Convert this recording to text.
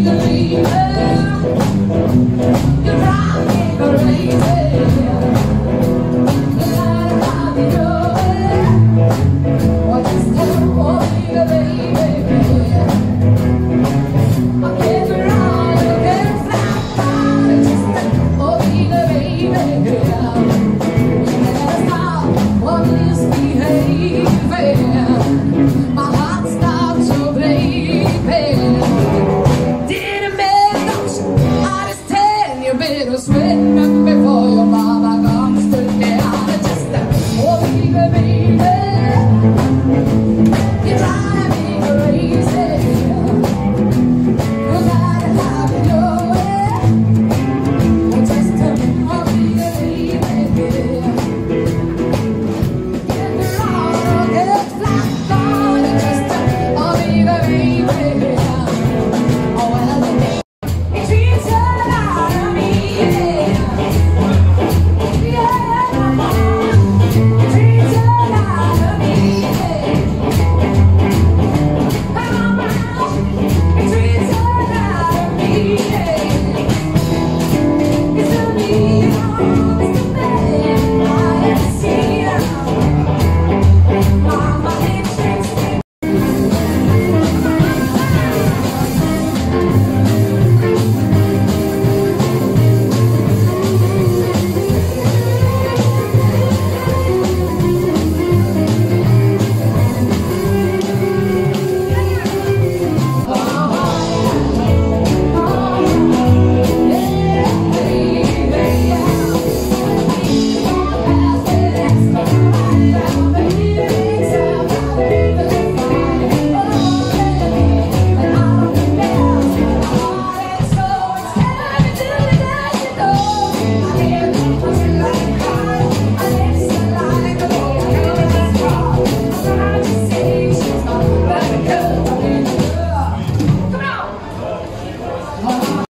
the dreamer spend